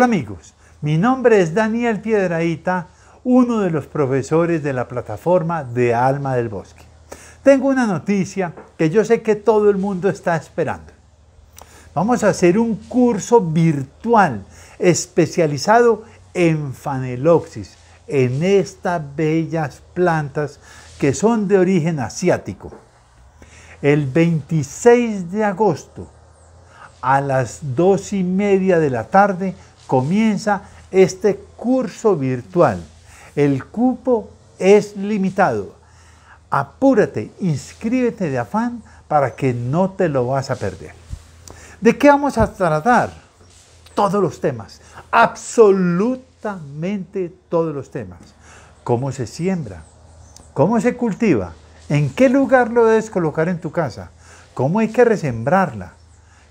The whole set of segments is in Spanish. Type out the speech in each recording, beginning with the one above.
Hola amigos, mi nombre es Daniel Piedraíta, uno de los profesores de la plataforma de Alma del Bosque. Tengo una noticia que yo sé que todo el mundo está esperando. Vamos a hacer un curso virtual especializado en fanelopsis, en estas bellas plantas que son de origen asiático. El 26 de agosto a las dos y media de la tarde comienza este curso virtual. El cupo es limitado. Apúrate, inscríbete de afán para que no te lo vas a perder. ¿De qué vamos a tratar? Todos los temas, absolutamente todos los temas. ¿Cómo se siembra? ¿Cómo se cultiva? ¿En qué lugar lo debes colocar en tu casa? ¿Cómo hay que resembrarla?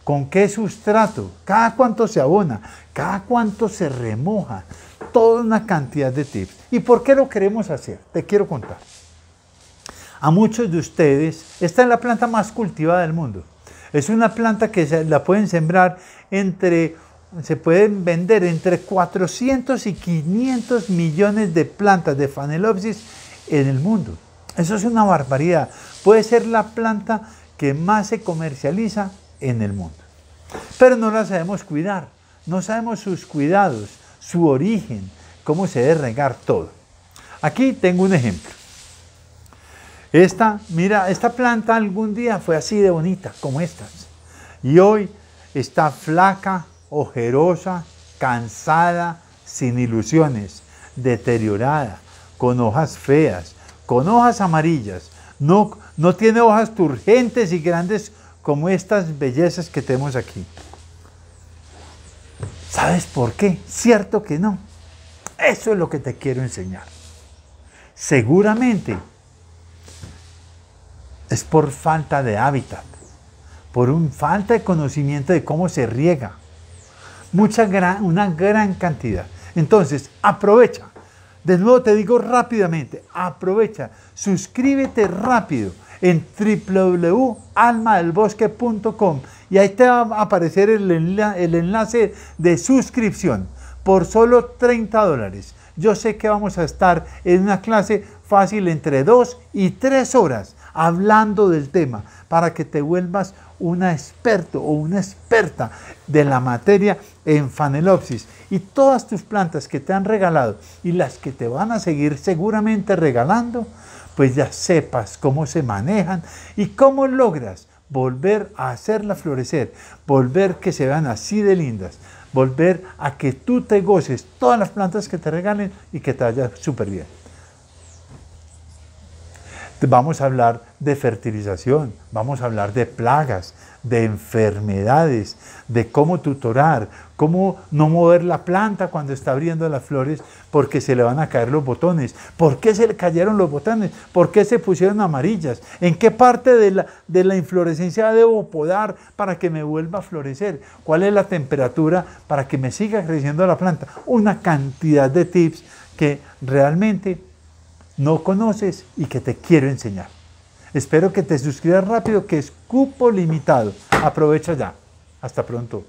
Con qué sustrato, cada cuánto se abona, cada cuánto se remoja, toda una cantidad de tips. ¿Y por qué lo queremos hacer? Te quiero contar. A muchos de ustedes, esta es la planta más cultivada del mundo. Es una planta que se, la pueden sembrar entre, se pueden vender entre 400 y 500 millones de plantas de Phalaenopsis en el mundo. Eso es una barbaridad. Puede ser la planta que más se comercializa en el mundo. Pero no la sabemos cuidar, no sabemos sus cuidados, su origen, cómo se debe regar todo. Aquí tengo un ejemplo. Esta, mira, esta planta algún día fue así de bonita, como estas. Y hoy está flaca, ojerosa, cansada, sin ilusiones, deteriorada, con hojas feas, con hojas amarillas. No, no tiene hojas turgentes y grandes como estas bellezas que tenemos aquí. ¿Sabes por qué? Cierto que no. Eso es lo que te quiero enseñar. Seguramente es por falta de hábitat, por un falta de conocimiento de cómo se riega. Mucha gran, una gran cantidad. Entonces, aprovecha. De nuevo te digo rápidamente, aprovecha, suscríbete rápido en www.almadelbosque.com y ahí te va a aparecer el, el enlace de suscripción por solo 30 dólares. Yo sé que vamos a estar en una clase fácil entre 2 y 3 horas hablando del tema para que te vuelvas una experto o una experta de la materia en fanelopsis y todas tus plantas que te han regalado y las que te van a seguir seguramente regalando pues ya sepas cómo se manejan y cómo logras volver a hacerla florecer, volver que se vean así de lindas, volver a que tú te goces todas las plantas que te regalen y que te vaya súper bien. Vamos a hablar de fertilización, vamos a hablar de plagas, de enfermedades, de cómo tutorar, cómo no mover la planta cuando está abriendo las flores porque se le van a caer los botones. ¿Por qué se le cayeron los botones? ¿Por qué se pusieron amarillas? ¿En qué parte de la, de la inflorescencia debo podar para que me vuelva a florecer? ¿Cuál es la temperatura para que me siga creciendo la planta? Una cantidad de tips que realmente no conoces y que te quiero enseñar. Espero que te suscribas rápido, que es cupo limitado. Aprovecha ya. Hasta pronto.